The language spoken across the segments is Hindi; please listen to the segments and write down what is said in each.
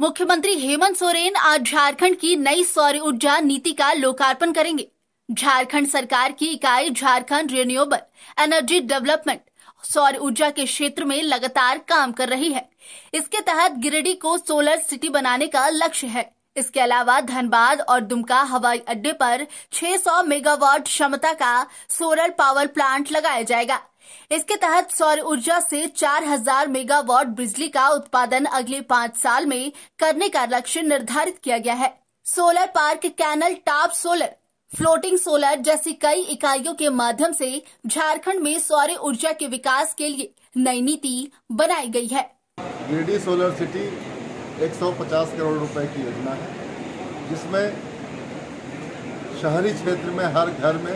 मुख्यमंत्री हेमंत सोरेन आज झारखंड की नई सौर ऊर्जा नीति का लोकार्पण करेंगे। झारखंड सरकार की इकाई झारखंड रिन्यूएबल एनर्जी डेवलपमेंट सौर ऊर्जा के क्षेत्र में लगातार काम कर रही है। इसके तहत गिरिडीह को सोलर सिटी बनाने का लक्ष्य है। इसके अलावा धनबाद और दुमका हवाई अड्डे पर 600 मेगावाट क्षमता का सोलर पावर प्लांट लगाया जाएगा। इसके तहत सौर ऊर्जा से 4000 मेगावाट बिजली का उत्पादन अगले पाँच साल में करने का लक्ष्य निर्धारित किया गया है। Solar park, canal, top solar, floating solar जैसी कई इकाइयों के माध्यम से झारखंड में सौर ऊर्जा के विकास के लिए नई नीति बनाई गई है। गिरडी सोलर सिटी 150 करोड़ रुपए की योजना है, जिसमें शहरी क्षेत्र में हर घर में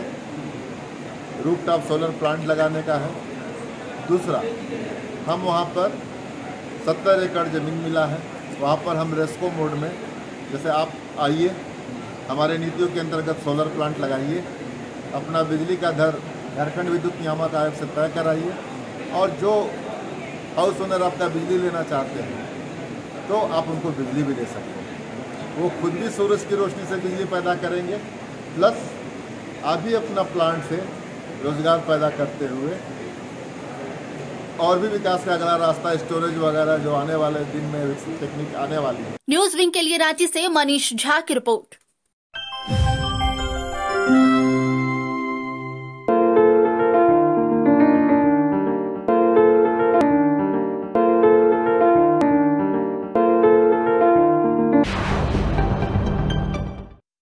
रूपटॉप सोलर प्लांट लगाने का है। दूसरा, हम वहाँ पर 70 एकड़ ज़मीन मिला है। वहाँ पर हम रेस्को मोड में, जैसे आप आइए, हमारे नीतियों के अंतर्गत सोलर प्लांट लगाइए, अपना बिजली का दर झारखंड विद्युत नियामक आयोग से तय कराइए, और जो हाउस ओनर आपका बिजली लेना चाहते हैं तो आप उनको बिजली भी दे सकते हैं। वो खुद भी सूरज की रोशनी से बिजली पैदा करेंगे प्लस आप भी अपना प्लांट से रोज़गार पैदा करते हुए और भी विकास का अगला रास्ता स्टोरेज वगैरह जो आने वाले दिन में टेक्निक आने वाली है। न्यूज़ विंग के लिए रांची से मनीष झा की रिपोर्ट